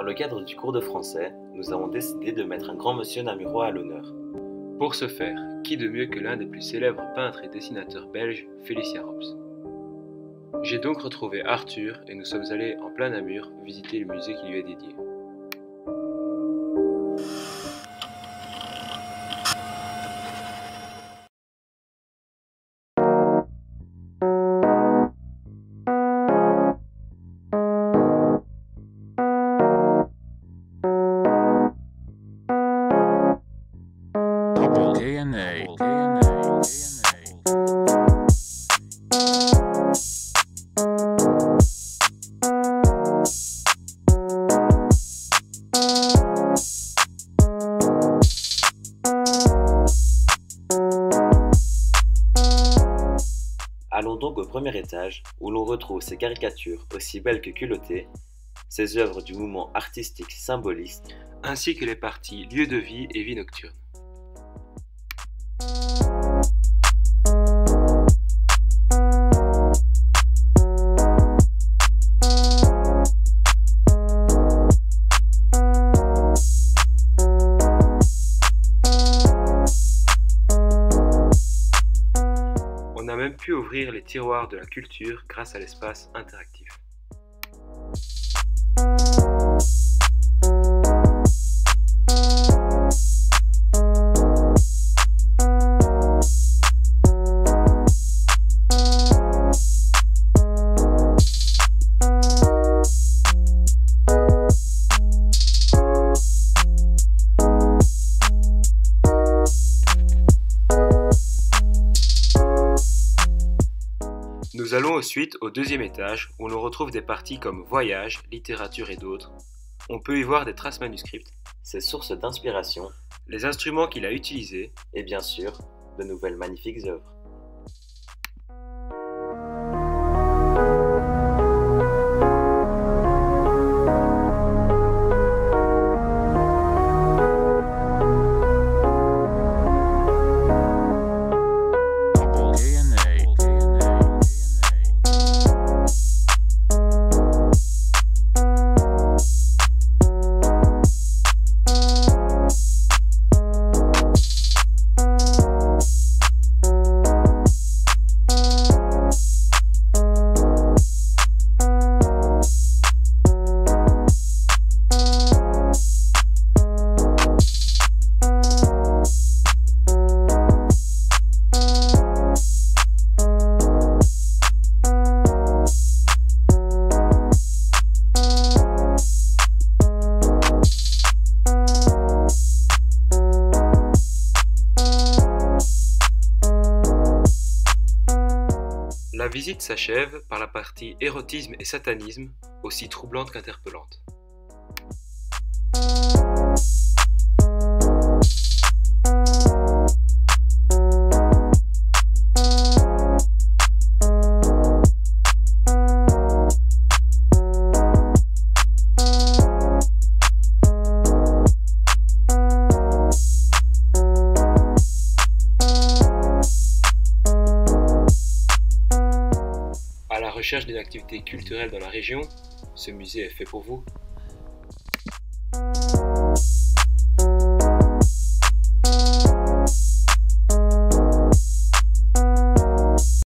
Dans le cadre du cours de français, nous avons décidé de mettre un grand monsieur namurois à l'honneur. Pour ce faire, qui de mieux que l'un des plus célèbres peintres et dessinateurs belges, Félicien Rops J'ai donc retrouvé Arthur et nous sommes allés en plein Namur visiter le musée qui lui est dédié. DNA. Allons donc au premier étage, où l'on retrouve ces caricatures aussi belles que culottées, ces œuvres du mouvement artistique symboliste, ainsi que les parties lieu de vie et vie nocturne. On a même pu ouvrir les tiroirs de la culture grâce à l'espace interactif. Nous allons ensuite au deuxième étage où l'on retrouve des parties comme voyage, littérature et d'autres. On peut y voir des traces manuscrites, ses sources d'inspiration les instruments qu'il a utilisés et bien sûr de nouvelles magnifiques œuvres. La visite s'achève par la partie érotisme et satanisme, aussi troublante qu'interpellante. La recherche d'une activité culturelle dans la région, ce musée est fait pour vous.